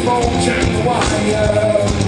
smoke and wire.